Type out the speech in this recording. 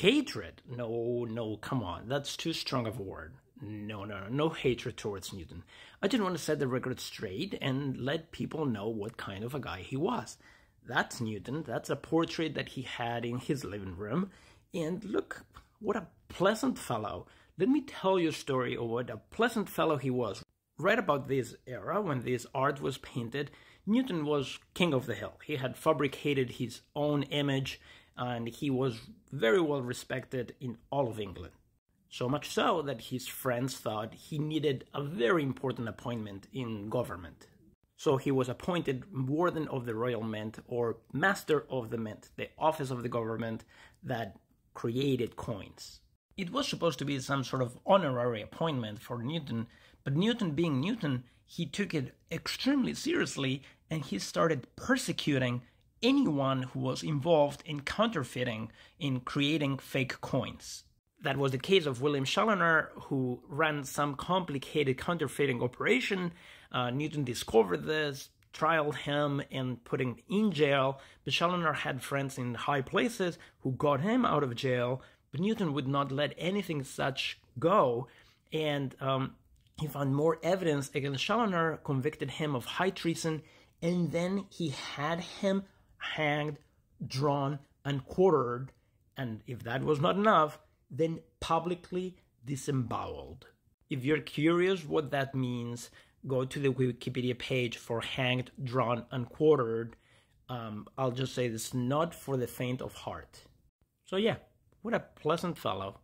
Hatred? No, no, come on. That's too strong of a word. No, no, no, no hatred towards Newton. I just want to set the record straight and let people know what kind of a guy he was. That's Newton. That's a portrait that he had in his living room. And look, what a pleasant fellow. Let me tell you a story of what a pleasant fellow he was. Right about this era, when this art was painted, Newton was king of the hill. He had fabricated his own image and he was very well respected in all of England. So much so that his friends thought he needed a very important appointment in government. So he was appointed Warden of the Royal Mint or Master of the Mint, the office of the government that created coins. It was supposed to be some sort of honorary appointment for Newton, but Newton being Newton, he took it extremely seriously and he started persecuting anyone who was involved in counterfeiting, in creating fake coins. That was the case of William Chaloner, who ran some complicated counterfeiting operation. Uh, Newton discovered this, trialed him, and put him in jail. But Chaloner had friends in high places who got him out of jail. But Newton would not let anything such go, and um, he found more evidence against Chaloner, convicted him of high treason, and then he had him hanged, drawn, and quartered, and if that was not enough, then publicly disemboweled. If you're curious what that means, go to the Wikipedia page for hanged, drawn, and quartered. Um, I'll just say this not for the faint of heart. So, yeah, what a pleasant fellow.